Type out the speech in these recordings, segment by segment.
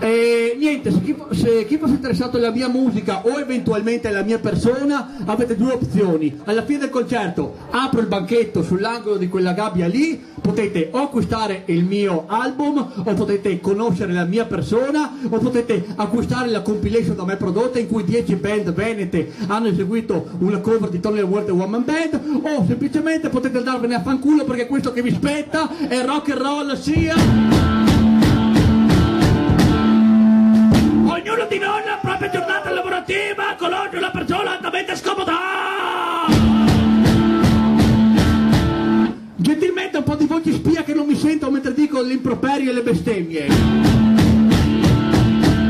E niente, se chi, se chi fosse interessato alla mia musica o eventualmente alla mia persona, avete due opzioni. Alla fine del concerto apro il banchetto sull'angolo di quella gabbia lì, potete o acquistare il mio album, o potete conoscere la mia persona, o potete acquistare la compilation da me prodotta in cui 10 band venete hanno eseguito una cover di Tony World One Man Band, o semplicemente potete andarvene a fanculo perché questo che vi spetta è rock and roll sia... Ognuno di noi nella propria giornata lavorativa conosce una persona altamente scomoda. Gentilmente un po' di voce spia che non mi sento mentre dico l'improperio e le bestemmie.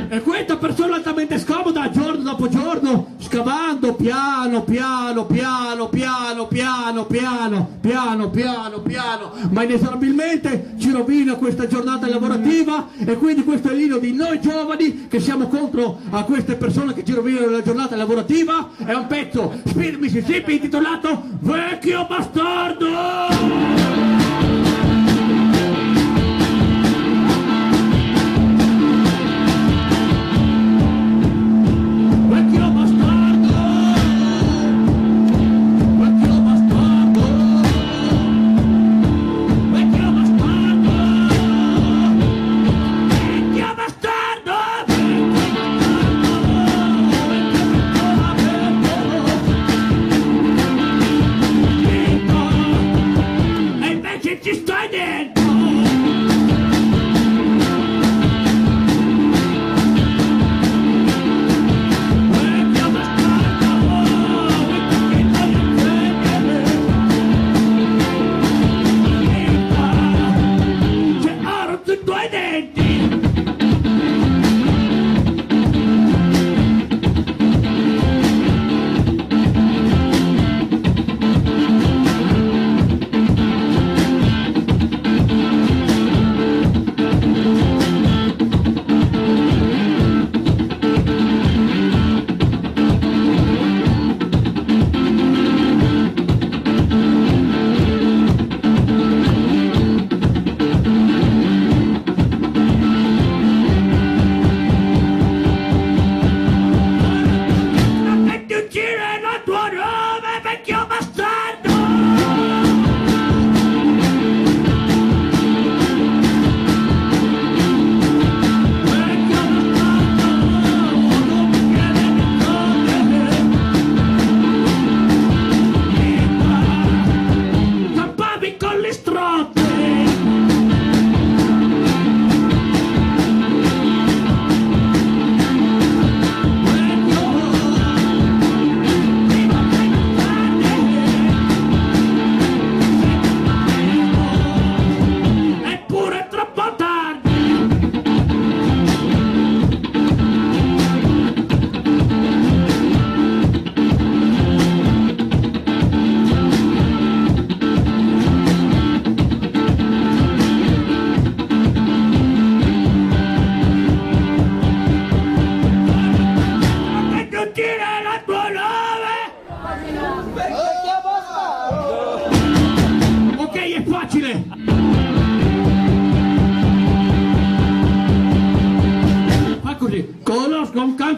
E questa persona altamente scomoda, giorno dopo giorno, scavando piano, piano, piano, piano, piano, piano, piano, piano, piano, ma inesorabilmente ci rovina questa giornata lavorativa e quindi questo è l'inno di noi giovani che siamo contro a queste persone che ci rovinano la giornata lavorativa. È un pezzo Speed Mississippi intitolato Vecchio Bastardo! que é notório.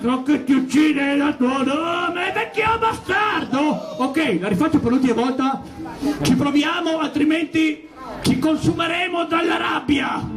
Cancro che ti uccide la tua nome, vecchio bastardo! Ok, la rifaccio per l'ultima volta. Ci proviamo, altrimenti ci consumeremo dalla rabbia!